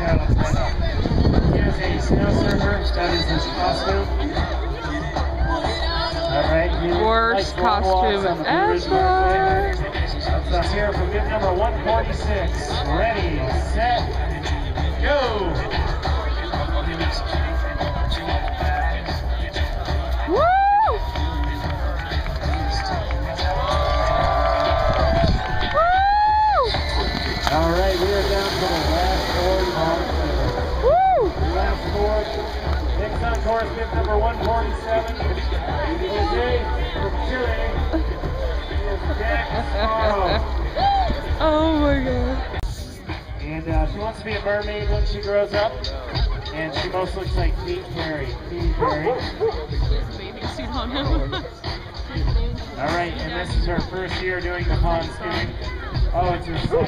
He is a snow is his costume. All right. He Worst costume ever. Let's hear from bib number 146. Ready, Oh my god. And uh, she wants to be a mermaid when she grows up. And she most looks like Pete Perry. Pete Perry. Alright, and this is her first year doing the pond skiing. Oh, it's her second.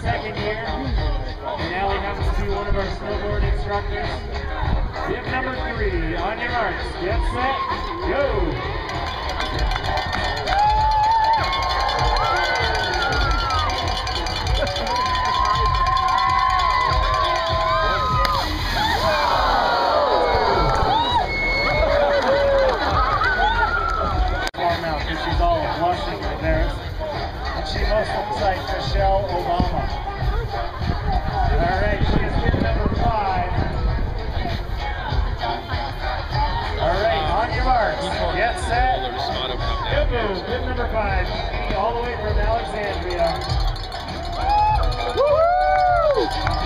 Second year. And now we have to be one of our snowboard instructors. On your marks, get set, go. Set, go boom. Bib number five, all the way from Alexandria. Yeah.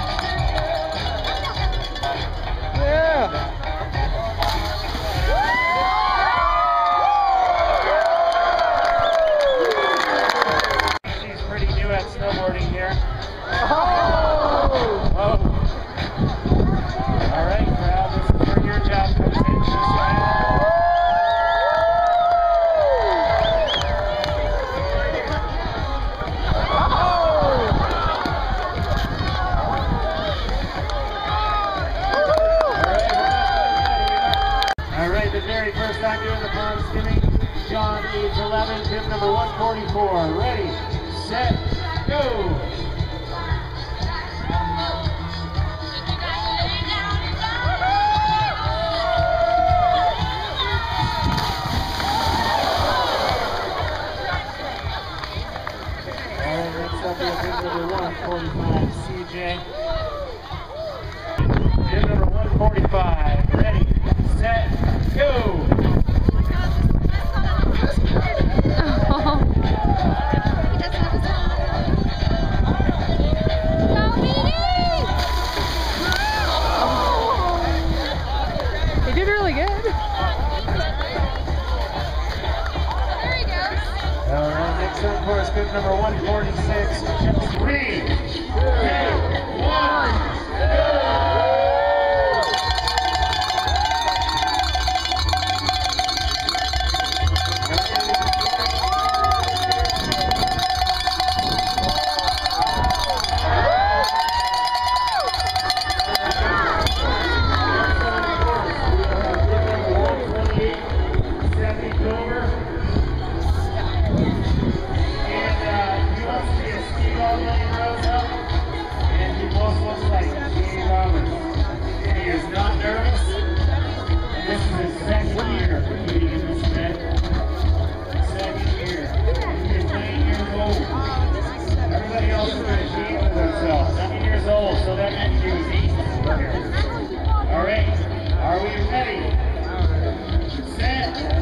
First time doing the pond skimming, Sean, age 11, bib number 144. Ready, set, go. Number 145, CJ. Bib number 145. Ready, set, go. On course, bib number 146. Three, two, one, go. so, seven years old, so that meant she was eating burgers. All right, are we ready? Set.